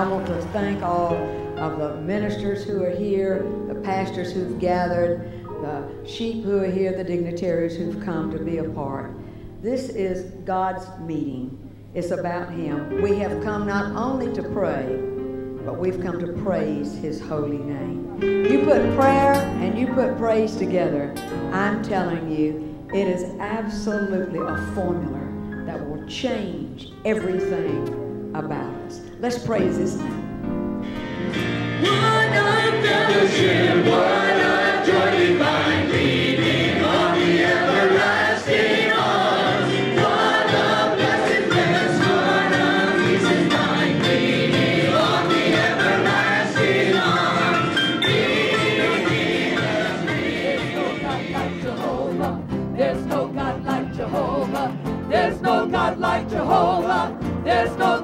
to thank all of the ministers who are here, the pastors who've gathered, the sheep who are here, the dignitaries who've come to be a part. This is God's meeting. It's about Him. We have come not only to pray, but we've come to praise His holy name. You put prayer and you put praise together, I'm telling you, it is absolutely a formula that will change everything about us. Let's praise His name.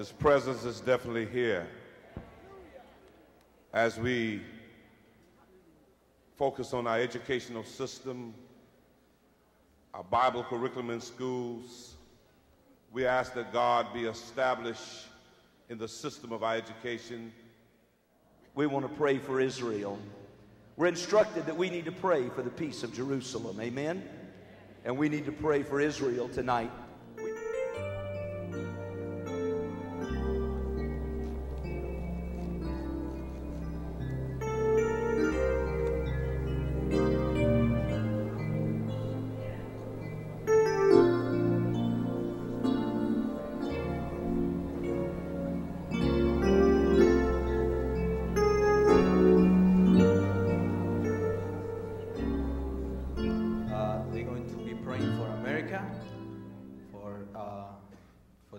His presence is definitely here. As we focus on our educational system, our Bible curriculum in schools, we ask that God be established in the system of our education. We want to pray for Israel. We're instructed that we need to pray for the peace of Jerusalem. Amen? And we need to pray for Israel tonight.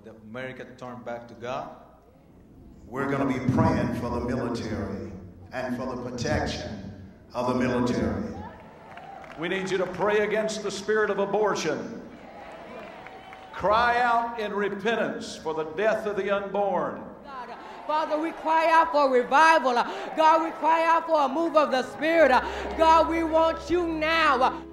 For the America to turn back to God. We're going to be praying for the military and for the protection of the military. We need you to pray against the spirit of abortion. Cry out in repentance for the death of the unborn. Father, we cry out for revival. God, we cry out for a move of the Spirit. God, we want you now.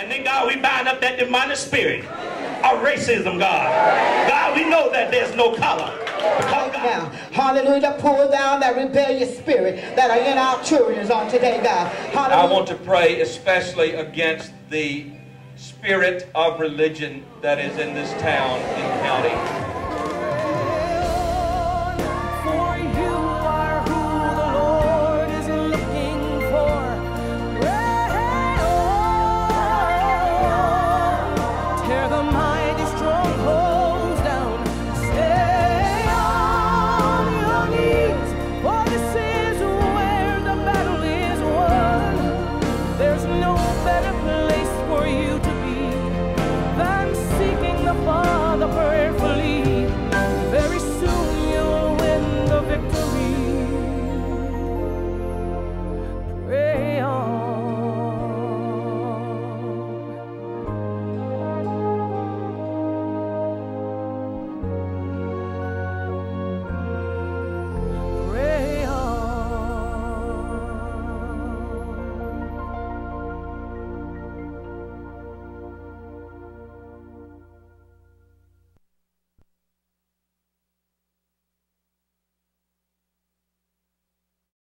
And then, God, we bind up that demonic spirit of racism, God. God, we know that there's no color. Right now, hallelujah, pull down that rebellious spirit that are in our children on today, God. I want to pray especially against the spirit of religion that is in this town and county.